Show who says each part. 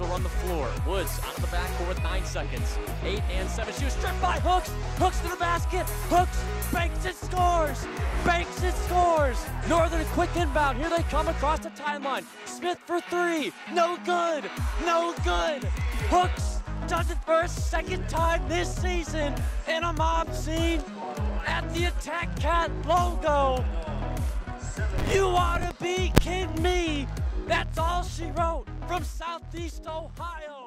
Speaker 1: will run the floor. Woods out of the backcourt with nine seconds. Eight and seven. She was stripped by Hooks. Hooks to the basket. Hooks banks it, scores. Banks it, scores. Northern quick inbound. Here they come across the timeline. Smith for three. No good. No good. Hooks does it for a second time this season in a mob scene at the Attack Cat logo. You ought to be kidding me. That's all she wrote from Southeast Ohio.